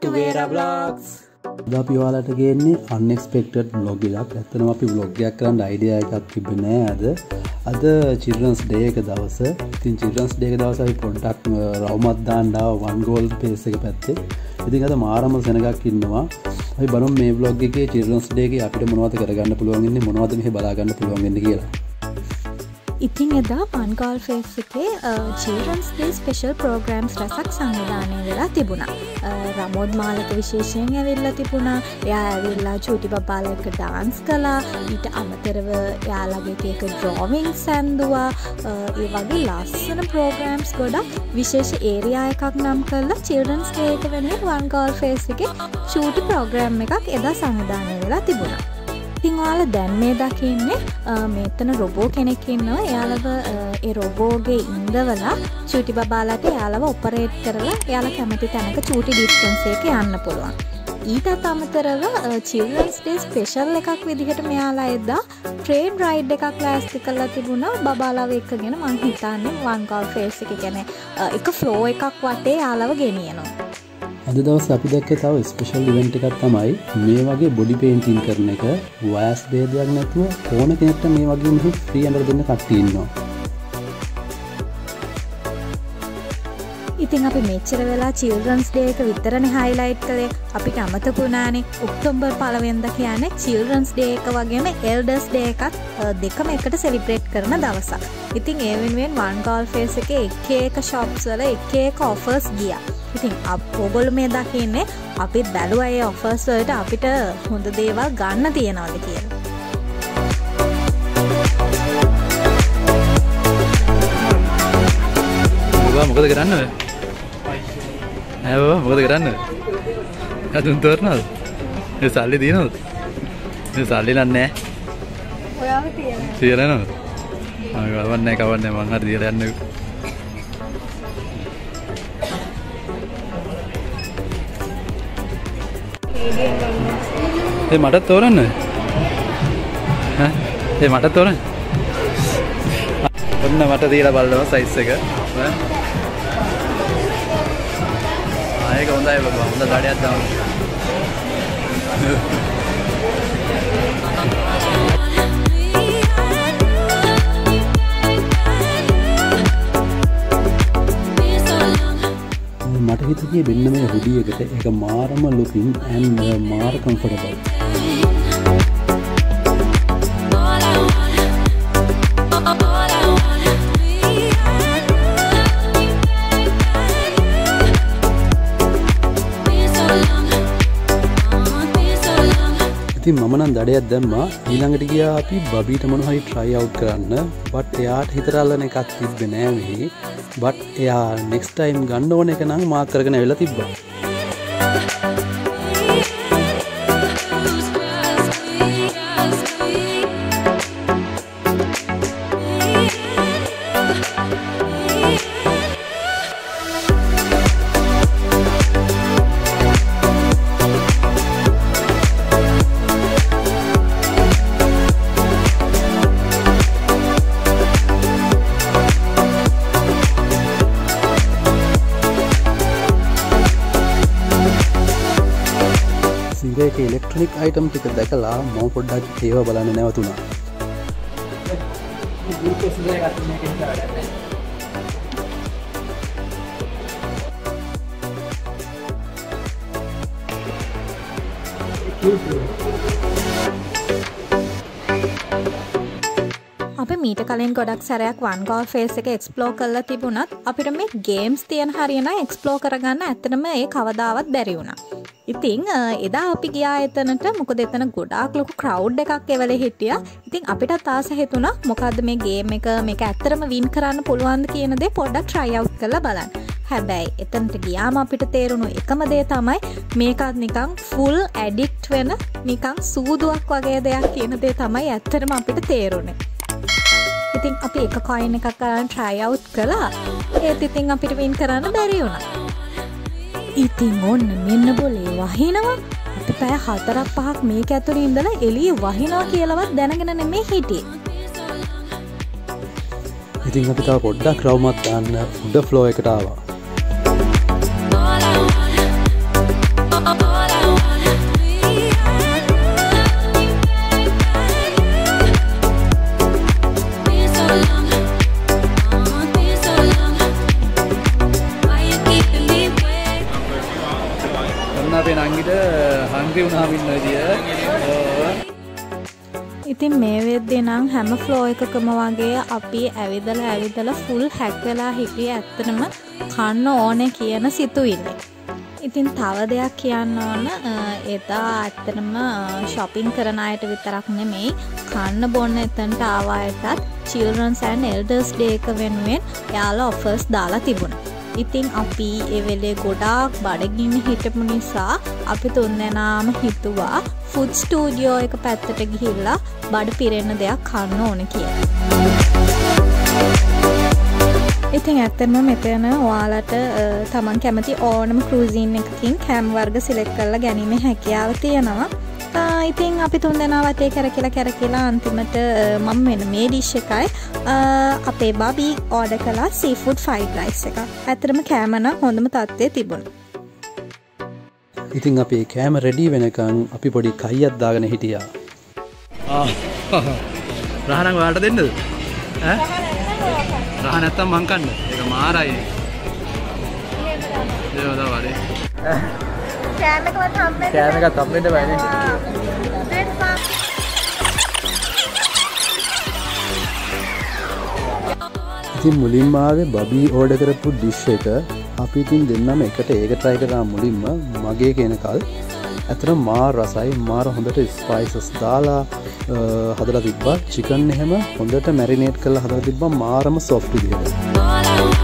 To Vera Vlogs. අද අපි ඔයාලට ගේන්නේ අන්එක්ස්පෙක්ටඩ් බ්ලොග් එකක්. ඇත්තටම අපි බ්ලොග් එකක් කරන්න අයිඩියා එකක් තිබුණේ නෑ අද. අද චිල්ඩ්‍රන්ස් ඩේ එක දවස. ඉතින් චිල්ඩ්‍රන්ස් ඩේ එක දවස අපි පොඩ්ඩක් රවුමක් දාන්න ආවා වන් ගෝල් පේස් එක පැත්තේ. ඉතින් අද මාරම සෙනගක් ඉන්නවා. අපි බලමු මේ බ්ලොග් එකේ චිල්ඩ්‍රන්ස් ඩේ එකේ අපිට මොනවද කරගන්න පුළුවන් ඉන්නේ මොනවද මෙහෙ බලා ගන්න පුළුවන් වෙන්නේ කියලා. ඉතින් එදා පන්කාල් ෆේස් එකේ චීරන්ස්ගේ ස්පෙෂල් ප්‍රෝග්‍රම්ස් රැසක් සංවිධානය වෙලා තිබුණා. රමෝද් මාලක විශේෂයෙන් ඇවිල්ල තිබුණා. එයා ඇවිල්ලා චූටි බපාලක ඩාන්ස් කලා ඊට අමතරව යාලගේ එක ඩ්‍රෝවිං සැන්දවා. ඒ වගේ ලස්සන ප්‍රෝග්‍රම්ස් ගොඩක් විශේෂ ඒරයා එකක් නම් කරලා චිල්ඩන්ස් ඒක වෙන වන්කාල් ෆේස් එක චූටි ප්‍රෝග්‍රම් එකක් එදා සංවිධානය වෙලා තිබුණා. ඉතිං ඔයාල දැන් මේ දකින්නේ මෙතන රොබෝ කෙනෙක්කින්නවා එයාලව ඒ රොබෝගේ ඉන්දවලා චූටි බබාලට යාලව ඔපරේට් කරලා යාල කැමති තැනක චූටි ඩිස්ටන්සේක යන්න පුළුවන්. ඊටත් අමතරව චිල්රන්ස් ඩේ ස්පේෂල් එකක් විදිහට මෙයාලා එදා ට්‍රේන් රයිඩ් එකක් ලෑස්ති කරලා තිබුණා. බබාලාව එක්කගෙන මං හිතන්නේ වන්කල් ෆේස් එක ගැන. එක ෆ්ලෝ එකක් වටේ යාලව ගෙනියනවා. අද දවස් අපි දැක්ක තව ස්පෙෂල් ඉවෙන්ට් එකක් තමයි මේ වගේ බොඩි පේන්ටින් කරන එක. වයස් බේදයක් නැතුව ඕන කෙනෙක්ට මේ වගේ මෙහි ෆ්‍රී අඬ දෙන්න කට්ටිය ඉන්නවා. ඉතින් අපි මෙච්චර වෙලා චිල්රන්ස් ඩේක විතරණ හයිලයිට් කළේ. අපිට අමතකුණානේ ඔක්තොම්බර් පලවෙන්ද කියන්නේ චිල්රන්ස් ඩේක වගේම එල්ඩස් ඩේ එකත් දෙකම එකට සෙලිබ්‍රේට් කරන දවසක්. ඉතින් ඒ වෙනුවෙන් වන්ගෝල් ෆේස් එක එක ඒක ශොප්ස් වල එක ඒක ඔෆර්ස් ගිය. ඉතින් ඔගොල් මේ දකින්නේ අපිත් බැලුව අය ඔෆර්ස් වලට අපිට හොඳ දේවල් ගන්න තියෙනවද කියලා. මොකද කරන්න? ඇ මොකද කරන්න? ඇතුන් තෝරනද සල්ලි දීනොත් සල්ලි නන්නෑ තියලනොත් වන්න කවන්න මංහර දියල ඒ මටත් තෝරන්න. ඒ මටත් තෝරන්න. ඔන්න මට දීලා බලනවා සයිස් එක. ආයක හොඳයි බබා. හොඳ දඩයක් දාමු මට හිතගේ වෙන්න මේ හුඩියකට එක මාරම ලුකින් ඇන් මාර කම්ෆටබල් ඉතින් මමනන් දඩයක් දැම්මා. ඊළඟට ගියා අපි බබීට මොන හරි ට්‍රයි අව් කරන්න. බට් එයාට හිතරල්ලන එකක් තිබ්බ නෑවෙහි බට් එයා නෙක්ස් ටයිම් ගන්න ඕන එක නම් මා කරගෙන වෙලා තිබ්බා. සිරේක ඉලෙක්ට්‍රනික් අයිටම් ටික දැකලා මෝ පොඩ්ඩක් ඒව බලන්න නැවතුනා අප මීට කලින් ගොඩක් සැරයක් වන්ගෝල් ෆේස් එක එක්ස්පලෝ කරලා තිබුණත් අපිට මේ ගේම්ස් තියෙන හරියන එක්ස්පලෝ කරගන්න ඇත්තනම ඒ කවදාවත් බැරිවුණ ඉතිං එදා අපි ගියා එතනට මොකද එතන ගොඩාක් ලොකු ක්‍රව් එකක් එවල හිටිය. ඉතින් අපිට තාස හිතුන මොකක්ද මේ ගේම එක මේක ඇත්තරම වින් කරන්න පුළුවන්ද කියනදේ පොඩ්ඩක් ට්‍රයිව් කළ බලන්න. හැබැයි එතනට ගියාම අපිට තේරුණු එකම දේ තමයි මේකත් නිකං ෆුල් ඇඩික්ට් වෙන නිකං සූදුවක් වගේ දෙයක් කියන දේ තමයි ඇත්තරම අපිට තේරුණේ. ඉතින් අපි එක කොයින් එකක් කරන්න ට්‍රයිව් කලා ඒත් ඉතින් අපිට වින් කරන්න බැරි වුණ. ඉතින් ඔන්න මෙන්න බොලේ වහිනවා. අපි පෑ හතරක් පහක් මේක ඇතුළ ඉඳලා එලිය වහිනවා කියලවත් දැනගෙන නෙමේ හිටියේ. ඉතින් අපි තව පොඩ්ඩක් රවමත් යන්න උඩ ෆ්ලෝ එකට නංගිට හංග්‍රි වුණාමින්න දිය ඉතින් මේ වෙද්දේ නම් හැම ෆ්ලෝ එකකම වගේ අපි ඇවිදල ඇවිදල ෆුල් හැක් වෙලා හිටිය ඇත්තනම කන්න ඕනේ කියන සිතුවිල්ලේ. ඉතින් තව දෙයක් කියන්න ඕන එදා ඇත්තනම ශොපින් කරන අයට විතරක් නෙමෙයි කන්න බොන්න එතන්ට ආවායටත් චිල්රන්ස් ඇන් එල්ඩර්ස් ඩේක වෙනුවෙන් යාලා ඔෆර්ස් දාලා තිබුණ. ඉතිං අපි එවෙලේ ගොඩාක් බඩගින්න හිටපු නිසා අපි තුන්දෙනාම හිතුවා ෆුඩ් ස්ටූඩියෝ එක පැත්තට ගිහිල්ලා බඩ පිරෙන්න දෙයක් කන්න ඕන කිය. ඉතින් ඇත්තම මෙතන ඔයාලට තමන් කැමති ඕනම කෘසින් එකකින් කැම් වර්ග සිලෙක් කරලා ගැනීම හැකියාව තියෙනවා ඉතින් අපි තුන් දෙනාවතේ කැර කියලා කැර කියලා අන්තිමට මම වෙන මේ ඩිශ් එකයි. අපේ බබී ඕඩ කලා සීෆුඩ් ෆයිඩ් ලයිස් එක ඇතරම කෑමන හොඳම තත්ත්වය තිබුණ. ඉතින් අපේ කෑම රෙඩී වෙනකං අපි පොඩි කයිත් දාගෙන හිටියා. රහනක් වාට දෙන්නද? රහ නැත්තම් මංකන්න එක මාරයි. දේවදා වඩේ කෑමකවත් හම්බ කෑමකත් අපට බැන ඉතින් මුලින්ම ආවේ බබී ඕඩ කරපු ඩිශ් එක. අපි ඉතින් දෙන්නම එකට ඒක ට්‍රයි කරා මුලින්ම. මගේ කියනකල් ඇතර මාර් රසයි. මාර හොඳට ස්පයිසස් දාලා හදලා තිබ්බා. චිකන් එහෙම හොඳට මැරිනේට් කළ හදලා තිබ්බා. මාරම සොෆ්ටි දිහට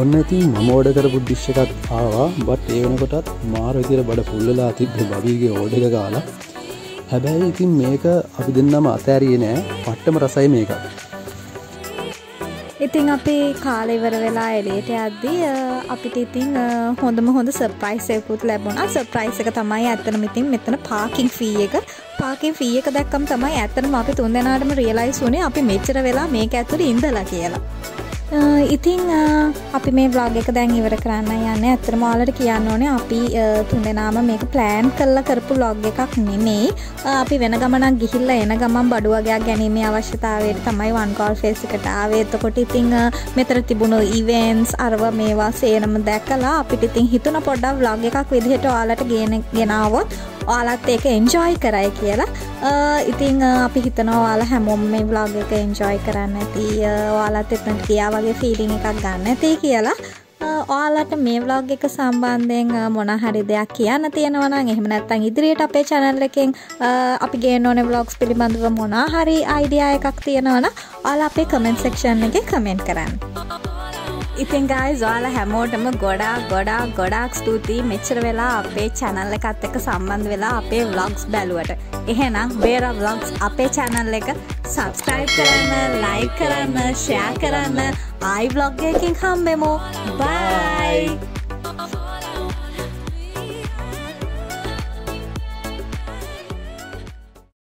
ඔන්න ඉතින් මම ඕඩ කරපු ඩිෂ් එකත් ආවා. බට් ඒ වෙනකොටත් මාර විදිර බඩ පුල්ලලා තිබ්බ බබීගේ ඕඩ එක ගාලා. හැබැයි ඉතින් මේක අපි දෙන්නම අතෑරිය නෑ. පට්ටම රසයි මේක. ඉතින් අපි කාලෙවර වෙලා එලේට අද්දී අපිට ඉතින් හොඳම හොඳ සර්ප්‍රයිසයකුත් ලැබුණා. සර්ප්‍රයිස් එක තමයි ඇත්තනම ඉතින් මෙතන පාකින් ෆී එක. පාකින් ෆී එක දැක්කම් තමයි ඇත්තනම අපි තුන් දෙනාටම රියලයිස් වුණේ අපි මෙච්චර වෙලා මේක ඇතුළේ ඉඳලා කියලා. ඉතිං අපි මේ බ්ලොග් එක දැන් ඉවර කරන්න යන්න ඇතරම වාලට කියන්න ඕනේ අපි තුන්දෙනාම මේක ප්ලෑන් කල්ල කරපු ලොග් එකක් නෙමෙයි. අපි වෙන ගමනක් ගිහිල්ල එන ගමන් බඩුවගයක් ගැනීමේ අවශ්‍යතාවයට තමයි වන්කෝල් ෆේසිකට ආවේත්තකොට ඉතිං මෙතර තිබුණු ඉවෙන්ස් අරව මේවා සේනම දැකලා අපිට ඉතින් හිතුන පොඩ්ඩක් ව්ලොග් එකක් විදිහට ඔයාලට ගෙන ගෙනාවොත් ඔයාලත් ඒක එන්ජෝයි කරයි කියලා. ඉතිං අපි හිතනවා ඔයාලා හැමෝම මේ බ්ලොග් එක එන්ජෝයි කරන්න ඇති. ඔයාලත් එතනට කියා වගේ ෆීලිං එකක් ගන්න ඇති කියලා. ඔයාලට මේ ව්ලොග් එක සම්බන්ධයෙන් මොන හරි දෙයක් කියන්න තියෙනවා නම් එහෙම නැත්නම් ඉදිරියට අපේ channel එකෙන් අපි ගේන්න ඕනේ vlogs පිළිබඳව මොන හරි අයිඩියා එකක් තියෙනවා නම් ඔයාලා අපේ comment section එකේ comment කරන්න. ඉතින් ගයිස් ඔයාලා හැමෝටම ගොඩා ගොඩා ගොඩාක් ස්තුතියි මෙච්චර වෙලා අපේ channel එකත් එක්ක සම්බන්ධ වෙලා අපේ vlogs බැලුවට. එහෙනම් බේරා vlogs අපේ channel එක subscribe කරන්න, like කරන්න, share කරන්න, ආයි vlog එකකින් හම්බෙමු. bye